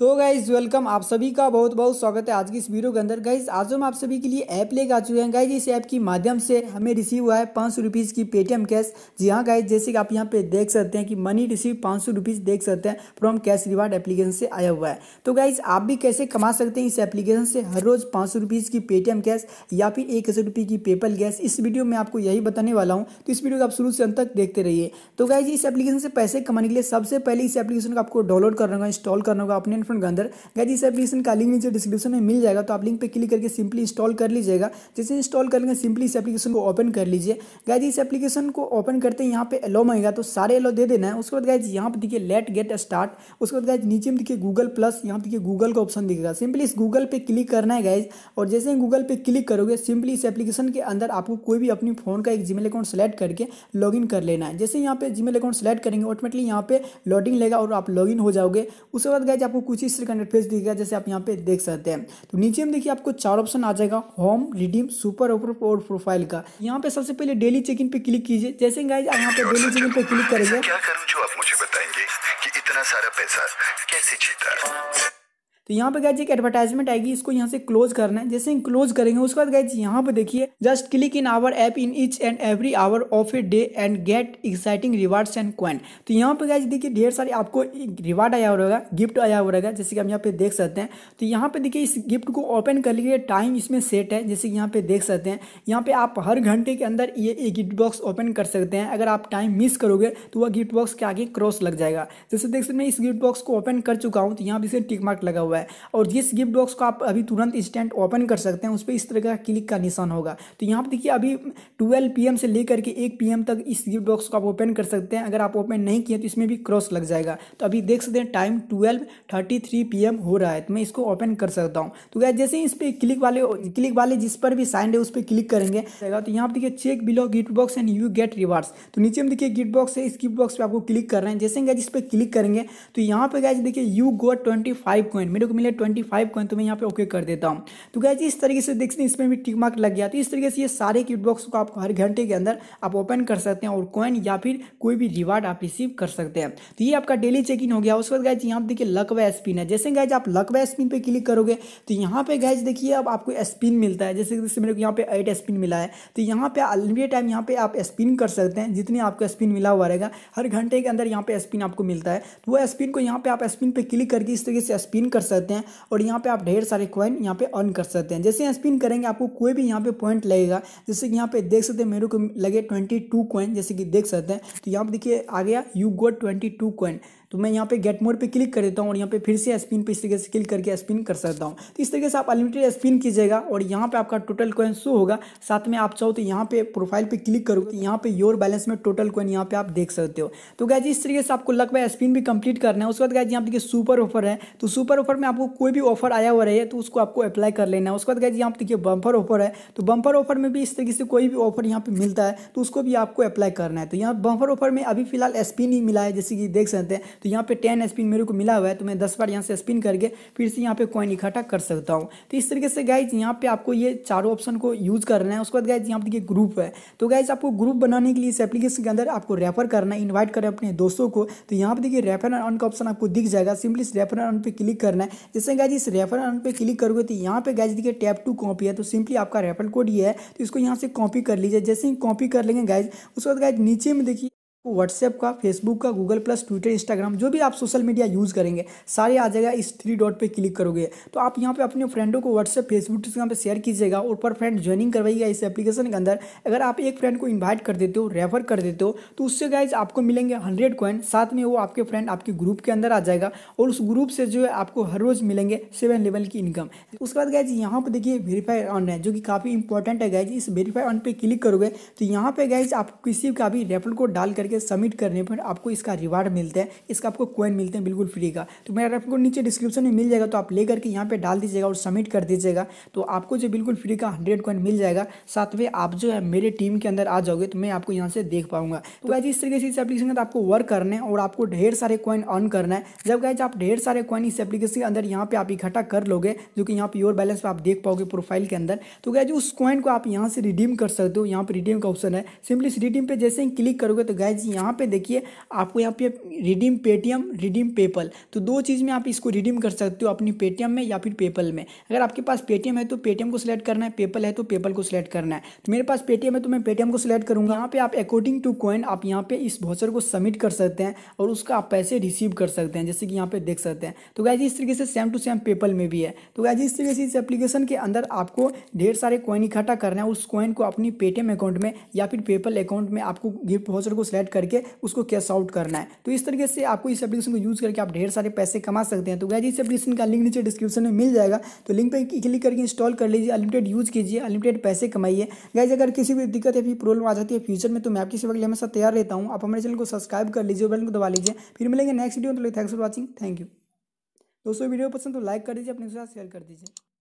तो guys welcome आप सभी का बहुत बहुत स्वागत है आज की इस वीडियो के अंदर। गाइज़ आज हम आप सभी के लिए ऐप लेकर आ चुके हैं। गाइज़ इस ऐप की माध्यम से हमें रिसीव हुआ है पाँच सौ रुपीज़ की पेटीएम कैश जी हाँ गाइज़ जैसे कि आप यहाँ पे देख सकते हैं कि मनी रिसीव पाँच सौ रुपीज़ देख सकते हैं फ्रॉम कैश रिवार्ड एप्लीकेशन से आया हुआ है। तो गाइज़ आप भी कैसे कमा सकते हैं इस एप्लीकेशन से? हर रोज़ पाँच सौ रुपीज़ की पेटीएम कैश या फिर एक हज़ार रुपये की पेपल कैश इस वीडियो में आपको यही बताने वाला हूँ। तो इस वीडियो को आप शुरू से अंत तक देखते रहिए। तो गाइज़ इस एप्लीकेशन से पैसे कमाने के लिए सबसे पहले इस एप्लीकेशन को आपको डाउनलोड करना होगा इंस्टॉल करना होगा अपने फ़ोन के अंदर। गाइज़ इस एप्लीकेशन का लिंक नीचे डिस्क्रिप्शन में मिल जाएगा तो आप लिंक पर क्लिक करके सिंपली इंस्टॉल कर लीजिएगा। जैसे इंस्टॉल करेंगे सिंपली इस एप्लीकेशन को ओपन कर लीजिए। गाइज़ इस एप्लीकेशन को ओपन करते हैं यहाँ पे एलो मांगेगा तो सारे एलो दे देना है। उसके बाद गाइज़ यहाँ पे देखिए लेट गेट स्टार्ट उसके बाद गाइज़ नीचे में देखिए गूगल प्लस यहाँ पे देखिए गूगल का ऑप्शन दिखेगा। सिंपली इस गूगल पे क्लिक करना है गाइज़ और जैसे ही गूगल पे क्लिक करोगे सिंपली इस एप्लीकेशन के अंदर आपको कोई भी अपनी फ़ोन का एक जीमेल अकाउंट सेलेक्ट करके लॉगिन कर लेना है। जैसे यहाँ पे जीमेल अकाउंट सेलेक्ट करेंगे ऑटोमेटिकली यहाँ पे लॉगिंग लेगा और आप लॉगिन हो जाओगे। उसके बाद गाइज़ आपको कुछ इस तरह का इंटरफेस दिखेगा जैसे आप यहाँ पे देख सकते हैं। तो नीचे में देखिए आपको चार ऑप्शन आ जाएगा होम रिडीम सुपर ऑफ़र और प्रोफ़ाइल का। यहाँ पे सबसे पहले डेली चेक इन पे क्लिक कीजिए। जैसे गाइज़ यहाँ पे डेली चेक इन पे क्लिक करेंगे। क्या करूँ जो आप मुझे बताएँगे कि इतना सारा पैसा कैसे जीता? तो यहाँ पे गाइज़ एक एडवर्टाइजमेंट आएगी, इसको यहाँ से क्लोज करना है। जैसे ही क्लोज करेंगे, उसके बाद गाइज़ यहाँ पे देखिए just click in our app in each and every hour of a day and get exciting rewards and coin तो यहाँ पे गाइज़ देखिए, ढेर सारे आपको रिवार्ड आया होगा गिफ्ट आया हो रहेगा जैसे कि हम यहाँ पे देख सकते हैं। तो यहाँ पे देखिए, इस गिफ्ट को ओपन कर लीजिए टाइम इसमें सेट है, जैसे कि यहाँ पे देख सकते हैं। यहाँ पे आप हर घंटे के अंदर ये गिफ्ट बॉक्स ओपन कर सकते हैं। अगर आप टाइम मिस करोगे तो वह गिफ्ट बॉक्स के आगे क्रॉस लग जाएगा। जैसे देख सकते मैं इस गिफ्ट बॉक्स को ओपन कर चुका हूँ तो यहाँ पे इसे टिक मार्क लगा हुआ है। और जिस गिफ्ट बॉक्स को आप अभी तुरंत इंस्टेंट ओपन कर सकते हैं, उस पर इस तरह का क्लिक का निशान होगा। तो यहाँ पर देखिए, अभी ट्वेल्व पी से लेकर के एक पी तक इस गिफ्ट बॉक्स को आप ओपन कर सकते हैं। अगर आप ओपन नहीं किए तो इसमें भी क्रॉस लग जाएगा। तो अभी देख सकते हैं टाइम ट्वेल्व थर्टी हो रहा है तो मैं इसको ओपन कर सकता हूँ। तो क्या जैसे ही इस पर क्लिक वाले क्लिक वाले जिस पर भी साइंड है, उस पर क्लिक करेंगे तो यहाँ पर देखिए check below gift box and you get rewards तो नीचे में देखिए गिफ्ट बॉक्स है, इस गिफ्ट बॉक्स पे आपको क्लिक कर रहे हैं जैसे जिस पर क्लिक करेंगे तो यहाँ पर गए देखिए you got twenty five coin को मिले ट्वेंटी फाइव कॉइन तो मैं यहाँ पे ओके कर देता हूँ। तो गैज इस तरीके से देखते हैं इसमें भी टिक मार्क लग गया। तो इस तरीके से ये सारे किट बॉक्स को आप हर घंटे के अंदर आप ओपन कर सकते हैं और कॉइन या फिर कोई भी रिवार्ड आप रिसीव कर सकते हैं। तो ये आपका डेली चेक इन हो गया। उसके बाद गैज यहाँ पे देखिए लक व स्पिन है। जैसे गैज आप लक व स्पिन पे क्लिक करोगे तो यहाँ पे गैज देखिए अब आपको स्पिन मिलता है। जैसे जैसे मेरे को यहाँ पे एट स्पिन मिला है तो यहाँ पे अनलिमिटेड टाइम यहाँ पे आप स्पिन कर सकते हैं। जितनी आपको स्पिन मिला हुआ रहेगा, हर घंटे के अंदर यहाँ पे स्पिन आपको मिलता है। तो वो स्पिन को यहाँ पे आप स्पिन पे क्लिक करके इस तरीके से स्पिन कर सकते हैं और यहाँ पे आप ढेर सारे कॉइन यहाँ पे अर्न कर सकते हैं। जैसे यहाँ स्पिन करेंगे, आपको कोई भी यहाँ पे पॉइंट लगेगा। जैसे कि यहाँ पे देख सकते हैं, मेरे को लगे ट्वेंटी टू कॉइन जैसे कि देख सकते हैं। तो यहाँ पर देखिए, आ गया you got twenty two coin तो मैं यहाँ पे गेट मोड पे क्लिक कर देता हूँ और यहाँ पे फिर से स्पिन पे इस तरीके से क्लिक करके स्पिन कर सकता हूँ। तो इस तरीके से आप अनलिमिटेड स्पिन कीजिएगा और यहाँ पे आपका टोटल कॉइन शो होगा। साथ में आप चाहो तो यहाँ पे प्रोफ़ाइल पे क्लिक करो तो यहाँ पे योर बैलेंस में टोटल कॉइन यहाँ पे आप देख सकते हो। तो गैज इस तरीके से आपको लग पाए स्पिन भी कंप्लीट करना है। उसके बाद गैज यहाँ देखिए सुपर ऑफ़र है। तो सुपर ऑफ़र में आपको कोई भी ऑफ़र आया हुआ रहे तो उसको आपको अप्लाई कर लेना है। उसके बाद गैज यहाँ देखिए बम्पर ऑफ़र है। तो बम्पर ऑफ़र में भी इस तरीके से कोई भी ऑफ़र यहाँ पे मिलता है तो उसको भी आपको अप्लाई करना है। तो यहाँ बम्पर ऑफ़र में अभी फ़िलहाल स्पिन ही मिला है। जैसे कि देख सकते हैं। तो यहाँ पे टेन स्पिन मेरे को मिला हुआ है तो मैं दस बार यहाँ से स्पिन करके फिर से यहाँ पे कॉइन इकट्ठा कर सकता हूँ। तो इस तरीके से गाइज़ यहाँ पे आपको ये चारों ऑप्शन को यूज़ करना है, उसके बाद गाइज़ यहाँ पे देखिए ग्रुप है। तो गाइज़ आपको ग्रुप बनाने के लिए इस एप्लीकेशन के अंदर आपको रेफर करना है इन्वाइट करें अपने दोस्तों को। तो यहाँ पे देखिए रेफर एंड ऑन का ऑप्शन आपको दिख जाएगा सिंपली इस रेफर ऑन पे क्लिक करना है। जैसे गाइज़ इस रेफर ऑन पे क्लिक करोगे तो यहाँ पे गाइज़ देखिए टैप टू कॉपी है तो सिंपली आपका रेफर कोड ये है तो इसको यहाँ से कॉपी कर लीजिए। जैसे ही कॉपी कर लेंगे गाइज़ उसके बाद गाइज़ नीचे में देखिए व्हाट्सएप का फेसबुक का गूगल प्लस ट्विटर इंस्टाग्राम जो भी आप सोशल मीडिया यूज़ करेंगे, सारे आ जाएगा इस थ्री डॉट पे क्लिक करोगे। तो आप यहाँ पे अपने फ्रेंडों को व्हाट्सएप फेसबुक इंस्टाग्राम पे शेयर कीजिएगा और पर फ्रेंड ज्वाइनिंग करवाइएगा इस एप्लीकेशन के अंदर। अगर आप एक फ्रेंड को इन्वाइट कर देते हो रेफर कर देते हो तो उससे गाइज़ आपको मिलेंगे हंड्रेड कॉइन साथ में वो आपके फ्रेंड आपके ग्रुप के अंदर आ जाएगा और उस ग्रुप से जो है आपको हर रोज़ मिलेंगे सेवन लेवल की इनकम उसके बाद गाइज़ यहाँ पर देखिए वेरीफाई ऑन है, जो कि काफ़ी इंपॉर्टेंट है गाइज़ इस वेरीफाई ऑन पर क्लिक करोगे तो यहाँ पर गाइज़ आप किसी का भी रेफर कोड डाल करके सबमिट करने पर आपको इसका रिवार्ड मिलता है, इसका आपको कॉइन मिलते हैं बिल्कुल फ्री का। तो मेरा आपको नीचे डिस्क्रिप्शन में मिल जाएगा तो आप ले करके यहाँ पे डाल दीजिएगा और सबमिट कर दीजिएगा। तो आपको जो बिल्कुल फ्री का हंड्रेड कॉइन मिल जाएगा, साथ में आप जो है मेरे टीम के अंदर आ जाओगे तो मैं आपको यहाँ से देख पाऊँगा। तो गाइज़ इस तरीके से इस एप्लीकेशन का आपको वर्क करना है और आपको ढेर सारे कॉइन अर्न करना है। जब गाइज़ आप ढेर सारे कॉइन इस एप्लीकेशन के अंदर यहाँ पे आप इकट्ठा कर लोगे, जो कि यहाँ पे योर बैलेंस पे आप देख पाओगे प्रोफ़ाइल के अंदर तो गाइज़ उस कॉइन को आप यहाँ से रिडीम कर सकते हो। यहाँ पे रिडीम का ऑप्शन है। सिंपली इस रिडीम पे जैसे ही क्लिक करोगे तो गाइज़ गाइज़ यहाँ पे देखिए, आपको यहाँ पे रिडीम पेटीएम रिडीम पेपल तो दो चीज़ में आप इसको रिडीम कर सकते हो अपनी पेटीएम में या फिर पेपल में। अगर आपके पास पेटीएम है तो पेटीएम को सिलेक्ट करना है पेपल है तो पेपल को सिलेक्ट करना है। तो मेरे पास पेटीएम है तो मैं पेटीएम को सिलेक्ट करूँगा। यहाँ पे आप अकॉर्डिंग टू कॉइन आप यहाँ पे इस वॉचर को सबमिट कर सकते हैं और उसका आप पैसे रिसीव कर सकते हैं, जैसे कि यहाँ पे देख सकते हैं। तो गाइज़ इस तरीके से सेम टू सेम पेपल में भी है। तो गाइज़ इस तरीके से इस एप्लीकेशन के अंदर आपको ढेर सारे कॉइन इकट्ठा करना है। उस कॉइन को अपनी पेटीएम अकाउंट में या फिर पेपल अकाउंट में आपको गिफ्ट वाउचर को सिलेक्ट करके उसको कैश आउट करना है। तो इस तरीके से आपको इस एप्लीकेशन को यूज़ करके आप ढेर सारे पैसे कमा सकते हैं। तो गाइज़ इस एप्लीकेशन का लिंक नीचे डिस्क्रिप्शन में मिल जाएगा। तो लिंक पर क्लिक करके इंस्टॉल कर लीजिए। अनलिमिटेड यूज़ कीजिए। अनलिमिटेड पैसे कमाइए। गाइज़ अगर किसी भी दिक्कत या फिर प्रॉब्लम आ जाती है फ्यूचर में तो मैं आपकी सेवा के लिए हमेशा तैयार रहता हूँ। आप हमारे चैनल को सब्सक्राइब कर लीजिए बेल को दबा लीजिए। फिर मिलेंगे नेक्स्ट वीडियो तो thanks for watching thank you दोस्तों, वीडियो पसंद तो लाइक कर दीजिए। अपने साथ शेयर कर दीजिए।